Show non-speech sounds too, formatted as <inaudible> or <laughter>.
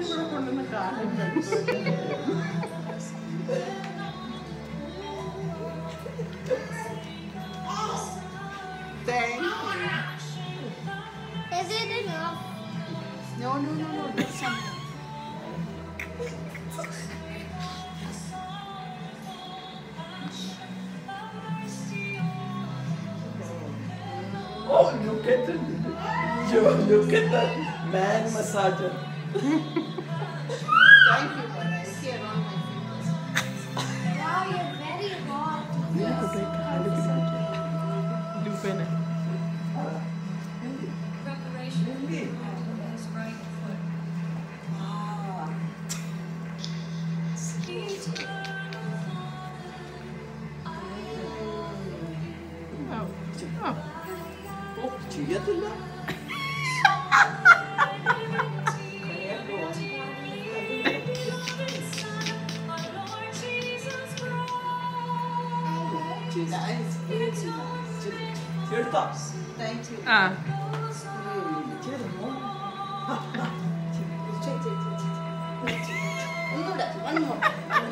ഇവിടെ കൊണ്ടുവന്ന് കാലം കണ്ടു Thank you. Is it enough? No, no, no, no. There's some. Oh, look at it. <laughs> Yo, look at that man massager. Thank you, but I see around my fingers. Wow, you're very hot. Lupin. Preparation of his right foot. Oh. Oh. Oh, <laughs> Cheers. That is beautiful. Cheers. Your. Thank you. Ah. More. <laughs> <laughs> One more. <laughs>